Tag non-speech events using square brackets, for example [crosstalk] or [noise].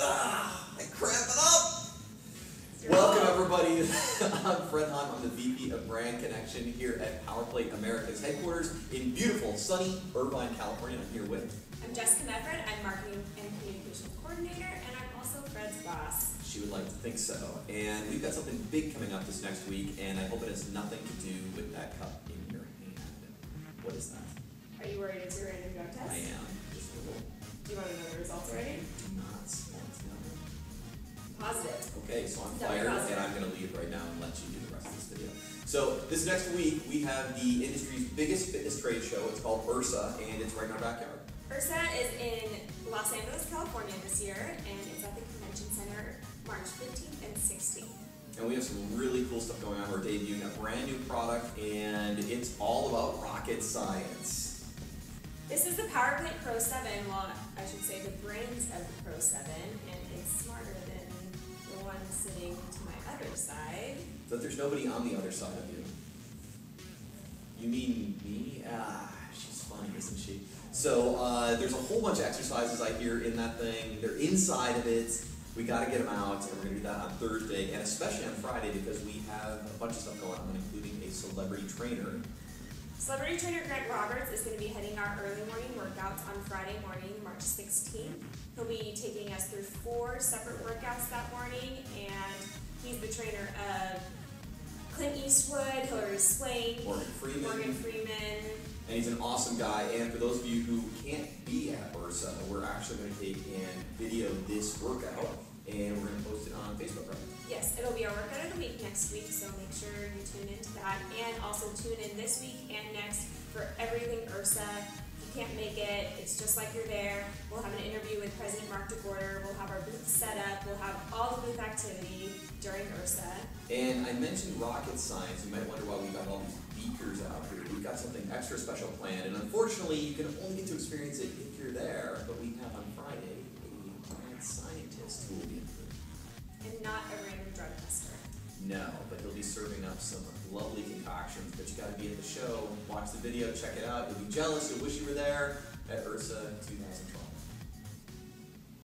Ah, I cramp it up. Welcome everybody. [laughs] I'm Fred Hunt. I'm the VP of Brand Connection here at Power Plate America's headquarters in beautiful, sunny Irvine, California. I'm here with. I'm Jessica Mefford. I'm Marketing and Communications Coordinator, and I'm also Fred's boss. She would like to think so. And we've got something big coming up this next week, and I hope it has nothing to do with that cup in your hand. What is that? Are you worried it's your random drug test? I am just a little. Positive. Okay, so I'm fired, and I'm going to leave right now and let you do the rest of this video. So this next week, we have the industry's biggest fitness trade show. It's called IHRSA, and it's right in our backyard. IHRSA is in Los Angeles, California this year, and it's at the Convention Center March 15th and 16th. And we have some really cool stuff going on. We're debuting a brand new product, and it's all about rocket science. This is the Power Plate Pro 7, well, I should say the brains of the Pro 7, and But there's nobody on the other side of you. You mean me? Ah, she's funny, isn't she? So uh, there's a whole bunch of exercises I hear in that thing. They're inside of it. We got to get them out, and we're going to do that on Thursday, and especially on Friday because we have a bunch of stuff going on, including a celebrity trainer. Celebrity trainer Grant Roberts is going to be heading our early morning workouts on Friday morning, March 16th. He'll be taking us through four separate workouts that morning, and he's the trainer of Clint Eastwood, Hilary Swank, Morgan Freeman. Morgan Freeman. And he's an awesome guy. And for those of you who can't be at IHRSA, we're actually going to take and video this workout, and we're going to post it on Facebook, right? Yes, it'll be our workout of the week next week, so make sure you tune into that, and also tune in this week and next for everything IHRSA. If you can't make it, it's just like you're there. We'll have an interview with President Mark DeGorder. We'll have our booth set up. We'll have all activity during IHRSA. And I mentioned rocket science. You might wonder why we got all these beakers out here. We've got something extra special planned, and unfortunately, you can only get to experience it if you're there. But we have on Friday a mad scientist who will be in the room. and not a random drug tester. No, but he'll be serving up some lovely concoctions. But you got to be at the show, watch the video, check it out. You'll be jealous. You'll wish you were there at IHRSA 2012.